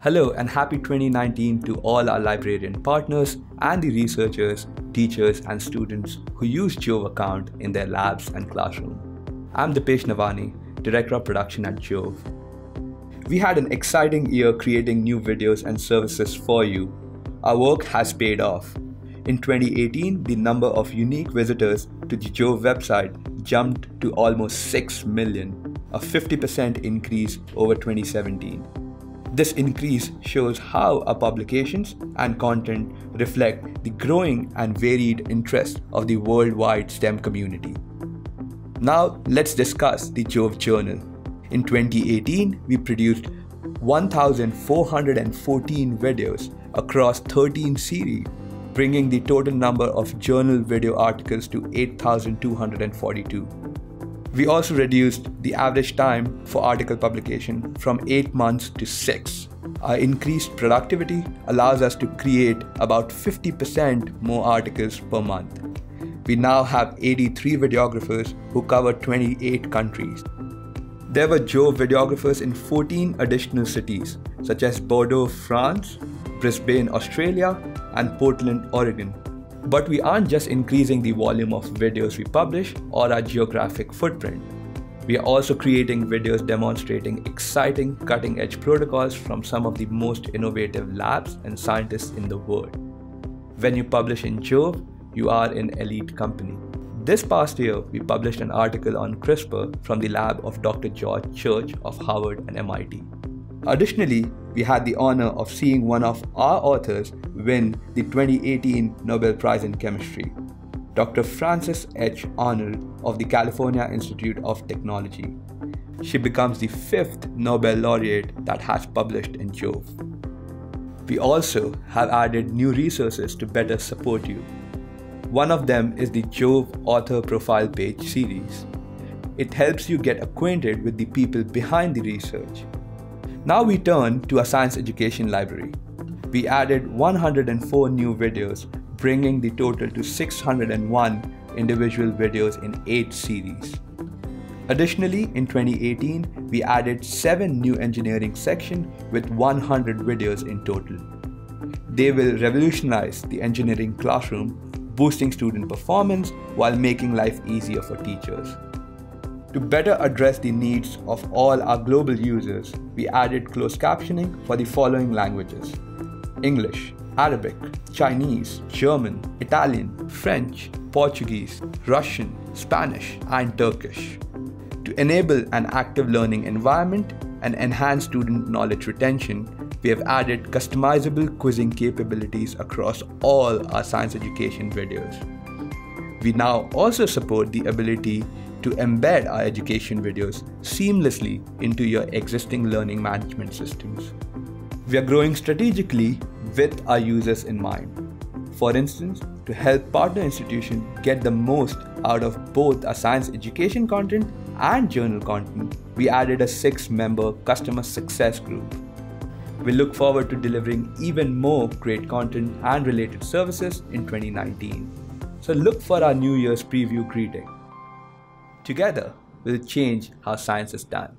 Hello and happy 2019 to all our librarian partners and the researchers, teachers and students who use Jove account in their labs and classroom. I'm Dipesh Navani, Director of Production at Jove. We had an exciting year creating new videos and services for you. Our work has paid off. In 2018, the number of unique visitors to the Jove website jumped to almost 6 million, a 50% increase over 2017. This increase shows how our publications and content reflect the growing and varied interest of the worldwide STEM community. Now, let's discuss the Jove Journal. In 2018, we produced 1,414 videos across 13 series, bringing the total number of journal video articles to 8,242. We also reduced the average time for article publication from 8 months to 6. Our increased productivity allows us to create about 50% more articles per month. We now have 83 videographers who cover 28 countries. There were Jove videographers in 14 additional cities, such as Bordeaux, France, Brisbane, Australia, and Portland, Oregon. But we aren't just increasing the volume of videos we publish or our geographic footprint. We are also creating videos demonstrating exciting cutting edge protocols from some of the most innovative labs and scientists in the world. When you publish in Jove, you are an elite company. This past year, we published an article on CRISPR from the lab of Dr. George Church of Harvard and MIT. Additionally, we had the honor of seeing one of our authors win the 2018 Nobel Prize in Chemistry, Dr. Frances H. Arnold of the California Institute of Technology. She becomes the fifth Nobel laureate that has published in Jove. We also have added new resources to better support you. One of them is the Jove Author Profile Page series. It helps you get acquainted with the people behind the research. Now we turn to our science education library. We added 104 new videos, bringing the total to 601 individual videos in 8 series. Additionally, in 2018, we added 7 new engineering sections with 100 videos in total. They will revolutionize the engineering classroom boosting student performance while making life easier for teachers. To better address the needs of all our global users, we added closed captioning for the following languages English, Arabic, Chinese, German, Italian, French, Portuguese, Russian, Spanish, and Turkish. To enable an active learning environment and enhance student knowledge retention, we have added customizable quizzing capabilities across all our science education videos. We now also support the ability to embed our education videos seamlessly into your existing learning management systems. We are growing strategically with our users in mind. For instance, to help partner institutions get the most out of both our science education content and journal content, we added a six member customer success group we look forward to delivering even more great content and related services in 2019. So look for our New Year's preview greeting. Together, we'll change how science is done.